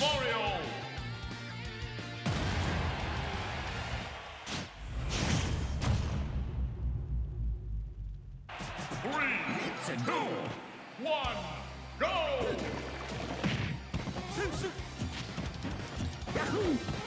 Mario! Three, two, one, go! Game!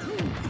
Mario wins!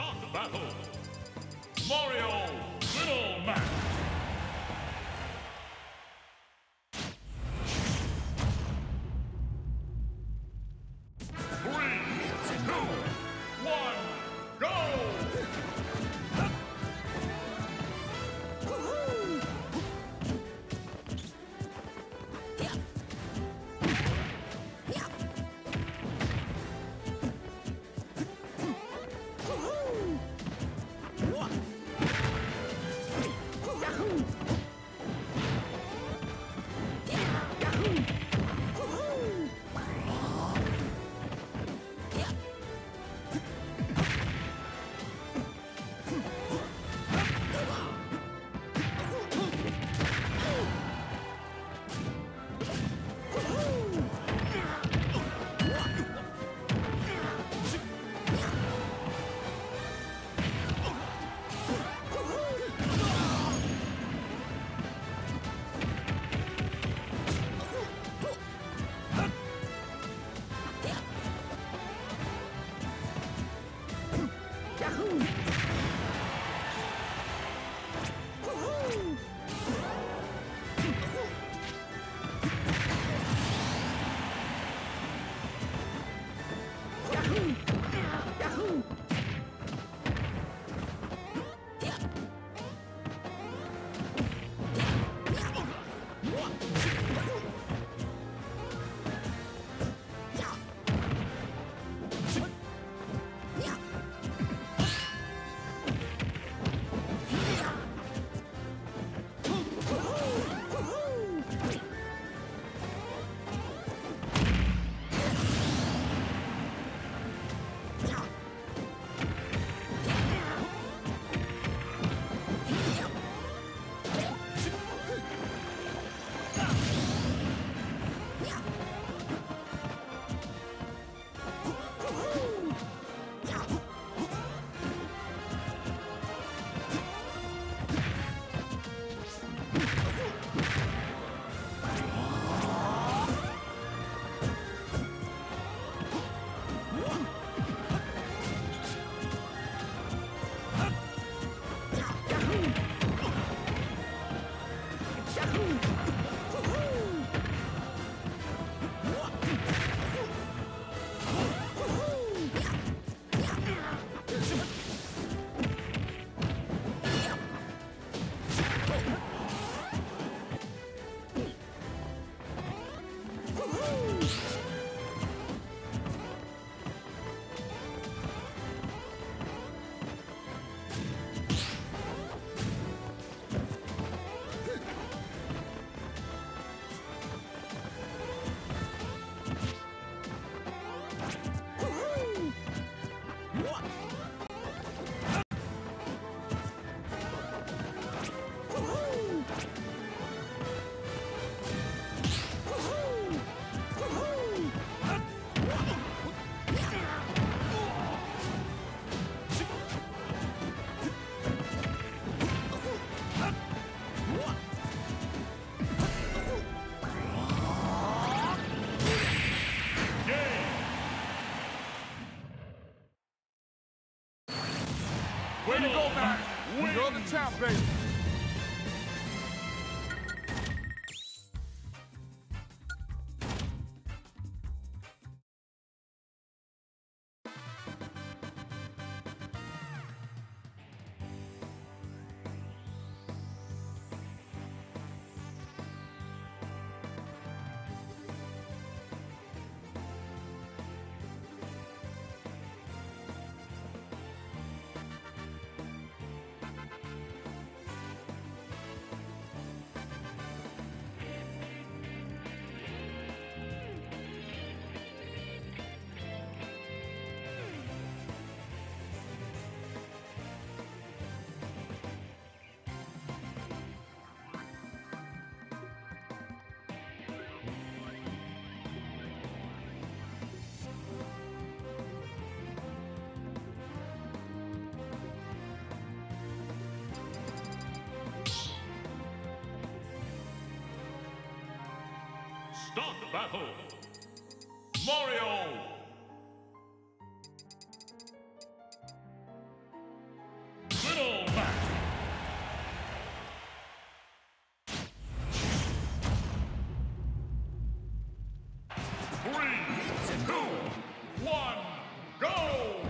Start battle! Mario Little Mac! Way to go, man. You're the champ, baby. Start battle. Mario. Little Mac. Three, two, one, go!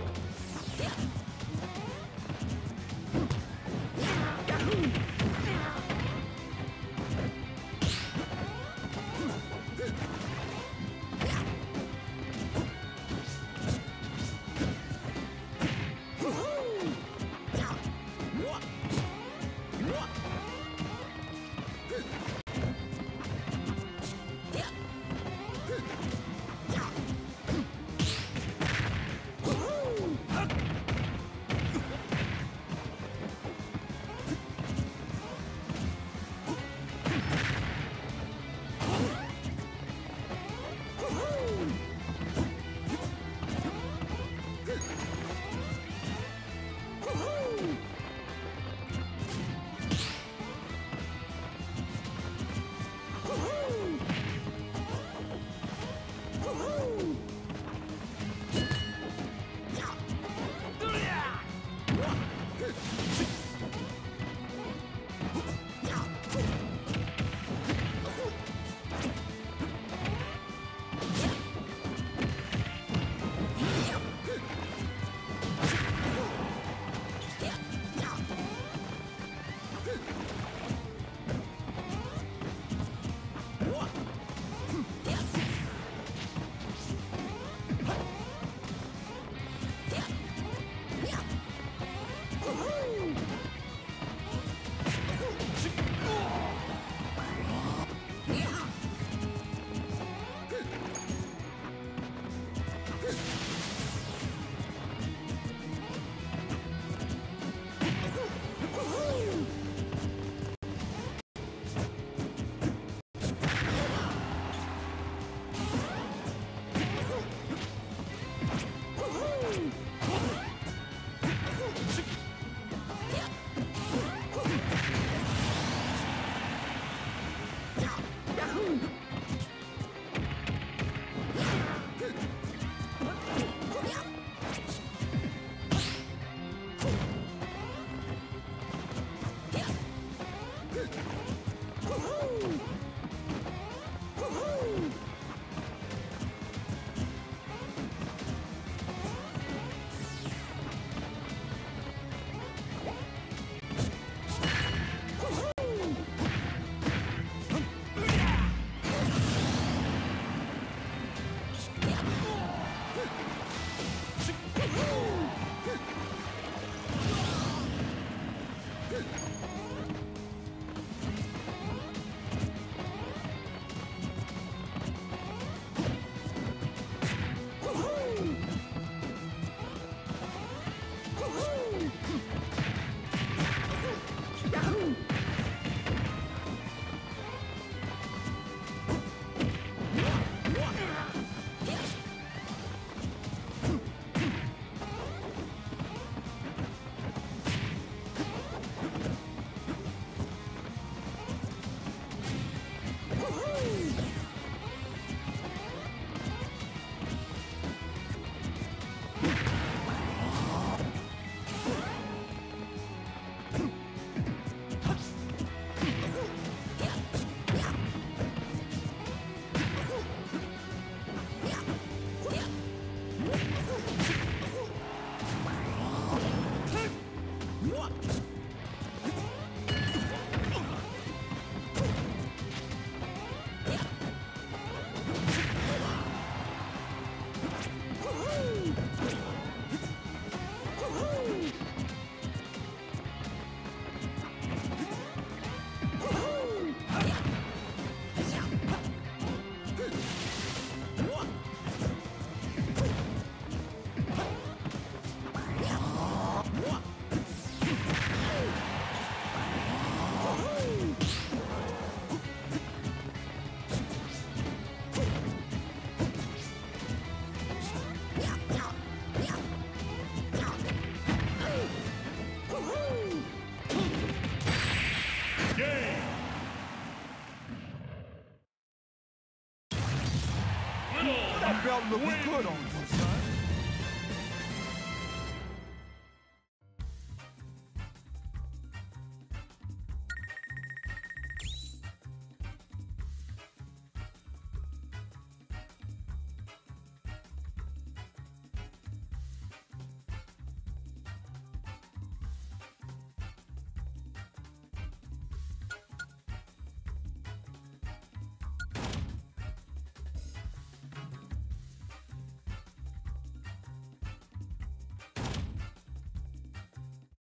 Looking good on you.